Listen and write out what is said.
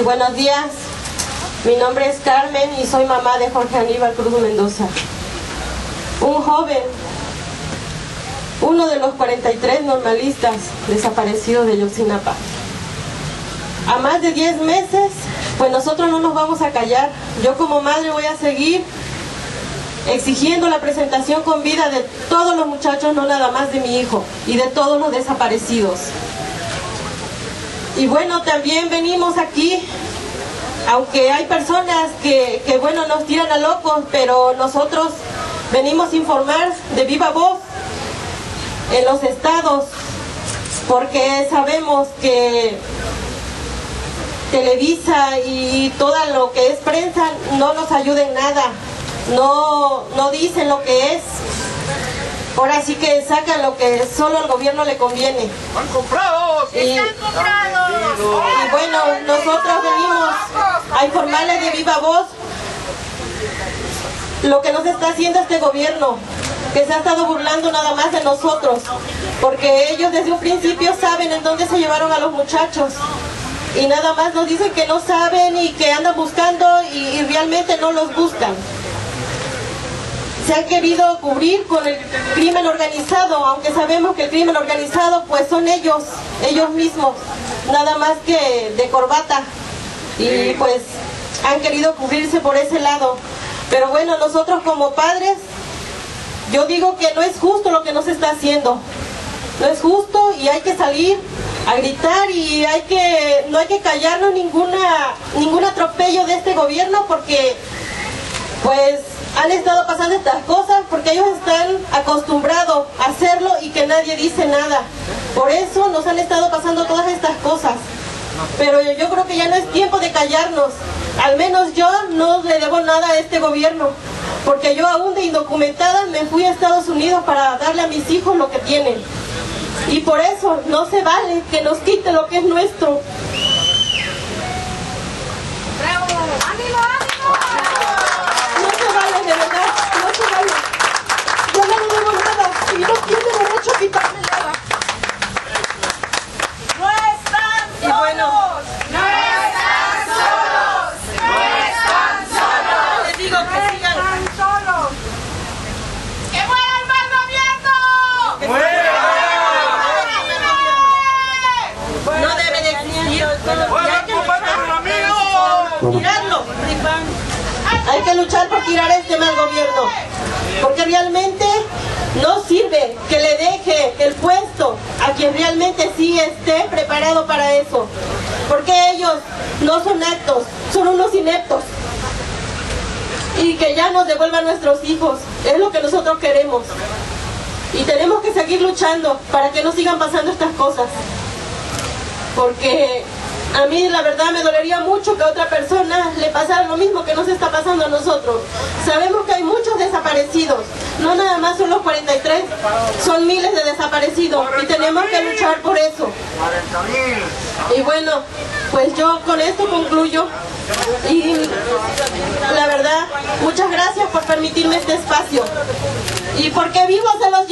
buenos días. Mi nombre es Carmen y soy mamá de Jorge Aníbal Cruz Mendoza. Un joven, uno de los 43 normalistas desaparecidos de Yosinapa. A más de 10 meses, pues nosotros no nos vamos a callar. Yo como madre voy a seguir exigiendo la presentación con vida de todos los muchachos, no nada más de mi hijo, y de todos los desaparecidos. Y bueno, también venimos aquí, aunque hay personas que, que bueno, nos tiran a locos, pero nosotros venimos a informar de viva voz en los estados, porque sabemos que Televisa y todo lo que es prensa no nos ayuda en nada, no, no dicen lo que es. Ahora sí que sacan lo que solo al gobierno le conviene. ¡Han comprado! Y, y bueno, nosotros venimos a informarles de viva voz lo que nos está haciendo este gobierno, que se ha estado burlando nada más de nosotros, porque ellos desde un principio saben en dónde se llevaron a los muchachos y nada más nos dicen que no saben y que andan buscando y, y realmente no los buscan se han querido cubrir con el crimen organizado, aunque sabemos que el crimen organizado pues son ellos, ellos mismos, nada más que de corbata. Y pues han querido cubrirse por ese lado. Pero bueno, nosotros como padres, yo digo que no es justo lo que nos está haciendo. No es justo y hay que salir a gritar y hay que no hay que callarnos ninguna ningún atropello de este gobierno porque pues han estado pasando estas cosas porque ellos están acostumbrados a hacerlo y que nadie dice nada. Por eso nos han estado pasando todas estas cosas. Pero yo, creo que ya no es tiempo de callarnos. Al menos yo no le debo nada a este gobierno. Porque yo aún de indocumentada me fui a Estados Unidos para darle a mis hijos lo que tienen. Y por eso no se vale que nos quite lo que es nuestro. ¡Ánimo, ánimo! No se vale, de verdad, no se vale. Yo no le debo nada y no tiene derecho a quitarme nada. ¡No están Y bueno, solos! ¡No están solos! ¡No están solos! les digo que sigan. ¡Están solos! ¡Que muera el mal gobierno! No debe de existir. Y hay que luchar por tirarlo. Hay que luchar por tirar este mal gobierno. Porque realmente no sirve que le deje el puesto a quien realmente sí esté preparado para eso. Porque ellos no son actos, son unos ineptos. Y que ya nos devuelvan nuestros hijos. Es lo que nosotros queremos. Y tenemos que seguir luchando para que no sigan pasando estas cosas porque a mí la verdad me dolería mucho que a otra persona le pasara lo mismo que nos está pasando a nosotros. Sabemos que hay muchos desaparecidos, no nada más son los 43, son miles de desaparecidos y tenemos que luchar por eso. Y bueno, pues yo con esto concluyo y la verdad, muchas gracias por permitirme este espacio. ¿Y por qué vivos se los.